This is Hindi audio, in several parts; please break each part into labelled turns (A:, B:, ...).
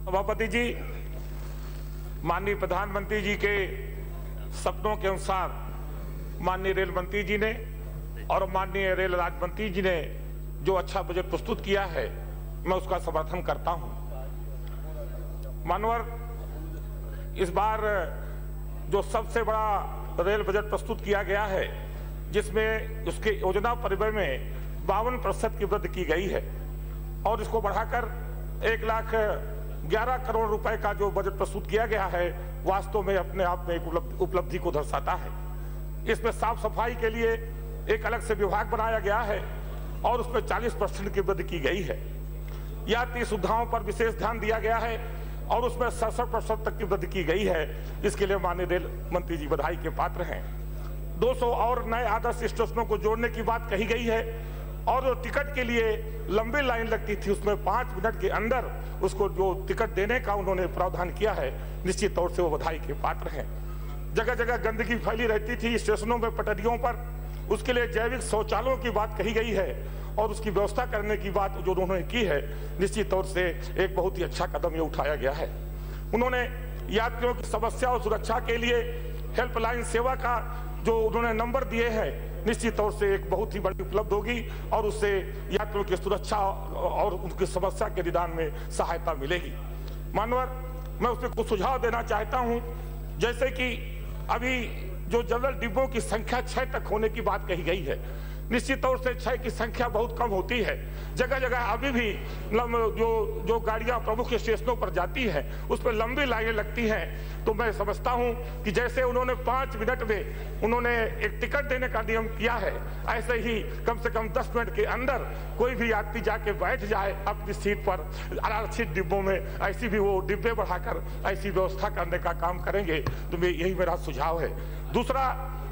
A: सभापति जी, माननीय प्रधानमंत्री जी के सपनों के अनुसार माननीय रेल मंत्री जी ने और माननीय रेल राज्य मंत्री जी ने जो अच्छा बजट प्रस्तुत किया है, मैं उसका समर्थन करता हूँ। मानवर, इस बार जो सबसे बड़ा रेल बजट प्रस्तुत किया गया है, जिसमें उसके योजना परिव्यय में बावन प्रतिशत की वृद्धि की गई है और इसको बढ़ाकर एक लाख ग्यारह करोड़ रुपए का जो बजट प्रस्तुत किया गया है, वास्तव में अपने आप में एक उपलब्धि को दर्शाता है। इसमें साफ़ सफ़ाई के लिए एक अलग से विभाग बनाया गया है और उसमें 40 परसेंट की वृद्धि की गई है। यात्री सुविधाओं पर विशेष ध्यान दिया गया है और उसमें सड़सठ प्रतिशत तक की वृद्धि की गई है। इसके लिए माननीय रेल मंत्री जी बधाई के पात्र हैं। 200 और नए आदर्श स्टेशनों को जोड़ने की बात कही गई है। और जो टिकट के लिए लंबी लाइन लगती थी, उसमें पाँच मिनट के अंदर उसको जो टिकट देने का उन्होंने प्रावधान किया है, निश्चित तौर से वो बधाई के पात्र हैं। जगह जगह गंदगी फैली रहती थी स्टेशनों में, पटरियों पर। उसके लिए जैविक शौचालयों की बात कही गई है और उसकी व्यवस्था करने की बात जो उन्होंने की है, निश्चित तौर से एक बहुत ही अच्छा कदम ये उठाया गया है। उन्होंने यात्रियों की समस्या और सुरक्षा के लिए हेल्पलाइन सेवा का जो उन्होंने नंबर दिए हैं निश्चित तौर से एक बहुत ही बड़ी उपलब्ध होगी और उससे यात्रियों की सुरक्षा और उनकी समस्या के निदान में सहायता मिलेगी। मानवर, मैं उसमें कुछ सुझाव देना चाहता हूँ। जैसे कि अभी जो जनरल डिब्बों की संख्या छह तक होने की बात कही गई है निश्चित तौर से छह की संख्या बहुत कम होती है। जगह जगह अभी भी जो जो गाड़ियाँ प्रमुख स्टेशनों पर जाती है, उस पर लंबी लाइनें लगती हैं। तो मैं समझता हूँ कि जैसे उन्होंने पाँच मिनट में उन्होंने एक टिकट देने का नियम किया है, ऐसे ही कम से कम दस मिनट के अंदर कोई भी यात्री जाके बैठ जाए अपनी सीट पर। आरक्षित डिब्बों में ऐसी भी वो डिब्बे बढ़ाकर ऐसी व्यवस्था करने का काम करेंगे। तो यही मेरा सुझाव है। दूसरा,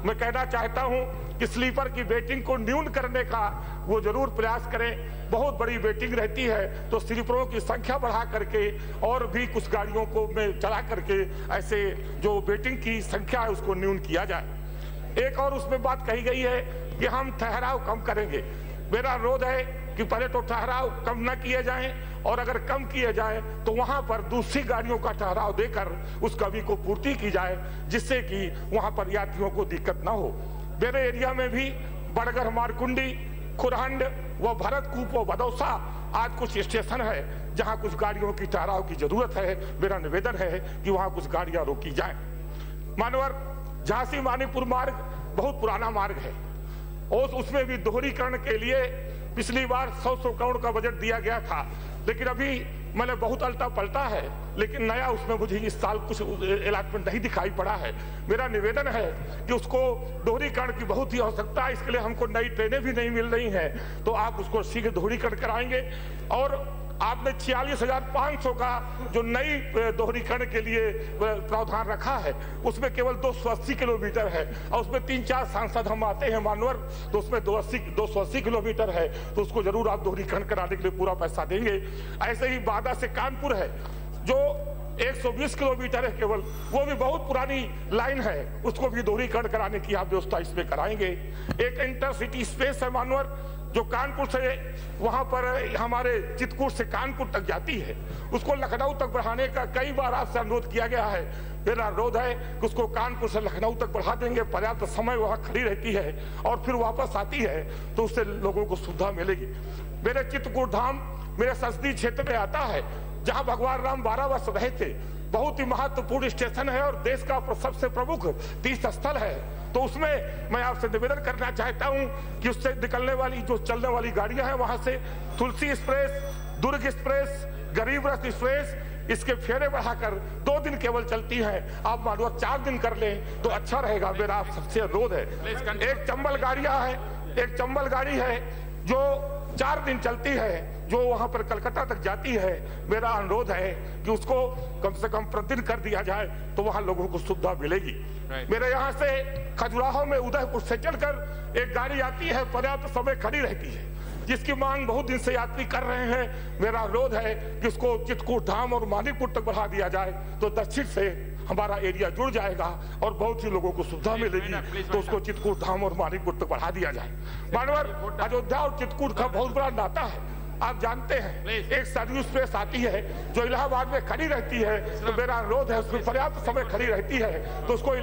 A: मैं कहना चाहता हूँ कि स्लीपर की वेटिंग को न्यून करने का वो ज़रूर प्रयास करें। बहुत बड़ी वेटिंग रहती है तो स्लीपरों की संख्या बढ़ा करके और भी कुछ गाड़ियों को में चला करके ऐसे जो वेटिंग की संख्या है उसको न्यून किया जाए। एक और उसमें बात कही गई है कि हम ठहराव कम करेंगे। मेरा अनुरोध है कि पहले तो ठहराव कम न किए जाएँ, और अगर कम किए जाए तो वहाँ पर दूसरी गाड़ियों का ठहराव देकर उस कवि को पूर्ति की जाए, जिससे कि वहाँ पर यात्रियों को दिक्कत ना हो। मेरे एरिया में भी बड़गर मारकुंडी, खुरहंड व भरतकूप व बदौसा आज कुछ स्टेशन है, जहाँ कुछ गाड़ियों की ठहराव की ज़रूरत है। मेरा निवेदन है कि वहाँ कुछ गाड़ियाँ रोकी जाए। मानवर झांसी मानीपुर मार्ग बहुत पुराना मार्ग है। और उसमें भी दोहरीकरण के लिए पिछली बार सौ सौ करोड़ का बजट दिया गया था। लेकिन अभी मैंने बहुत अल्टा पलटा है, लेकिन नया उसमें मुझे इस साल कुछ अलॉटमेंट नहीं दिखाई पड़ा है। मेरा निवेदन है कि उसको दोहरीकरण की बहुत ही आवश्यकता है, इसके लिए हमको नई ट्रेनें भी नहीं मिल रही हैं। तो आप उसको शीघ्र दोहरीकरण कराएँगे और आपने छियालीस हज़ार पाँच सौ का जो नई दोहरीकरण के लिए प्रावधान रखा है, उसमें केवल दो सौ अस्सी किलोमीटर है और उसमें तीन चार सांसद हम आते हैं, मानवर तो उसमें दो अस्सी, दो सौ अस्सी किलोमीटर है तो उसको ज़रूर आप दोहरीकरण कराने के लिए पूरा पैसा देंगे। ऐसे ही बादा से कानपुर है, जो 120 किलोमीटर है केवल, वो भी बहुत पुरानी लाइन है, उसको भी दोहरीकरण कराने की आप व्यवस्था इसमें कराएँगे। एक इंटरसिटी स्पेस है, मानवर जो कानपुर से वहाँ पर हमारे चितकूट से कानपुर तक जाती है, उसको लखनऊ तक बढ़ाने का कई बार आपसे अनुरोध किया गया है। मेरा अनुरोध है कि उसको कानपुर से लखनऊ तक बढ़ा देंगे, पर्याप्त समय वहाँ खड़ी रहती है और फिर वापस आती है तो उससे लोगों को सुविधा मिलेगी। मेरे चित्रकूट धाम मेरे संसदीय क्षेत्र में आता है जहाँ भगवान राम बारह वर्ष रहे थे बहुत ही महत्वपूर्ण स्टेशन है और देश का सबसे प्रमुख तीर्थ स्थल है। तो उसमें मैं आपसे निवेदन करना चाहता हूँ कि उससे निकलने वाली जो चलने वाली गाड़ियाँ हैं वहाँ से तुलसी एक्सप्रेस दुर्ग एक्सप्रेस गरीब रथ एक्सप्रेस इसके फेरे बढ़ाकर दो दिन केवल चलती है। आप मानो चार दिन कर लें तो अच्छा रहेगा मेरा आप सबसे अनुरोध है। एक चंबल गाड़िया है एक चंबल गाड़ी है जो चार दिन चलती है जो वहाँ पर कलकत्ता तक जाती है मेरा अनुरोध है कि उसको कम से कम प्रतिदिन कर दिया जाए तो वहाँ लोगों को सुविधा मिलेगी right. मेरे यहाँ से खजुराहो में उदयपुर से चलकर एक गाड़ी आती है पर्याप्त समय खड़ी रहती है जिसकी मांग बहुत दिन से यात्री कर रहे हैं मेरा अनुरोध है कि उसको चितकूट धाम और मानीपुर तक बढ़ा दिया जाए तो दक्षिण से हमारा एरिया जुड़ जाएगा और बहुत ही लोगों को सुविधा मिलेगी तो उसको चितकूट धाम और मानीपुर तक बढ़ा दिया जाए। मानवर अयोध्या और चितकूट का बहुत बड़ा नाता है। आप जानते हैं एक सर्विस प्रेस आती है जो इलाहाबाद में खड़ी रहती है तो मेरा अनुरोध है उसमें पर्याप्त समय खड़ी रहती है तो उसको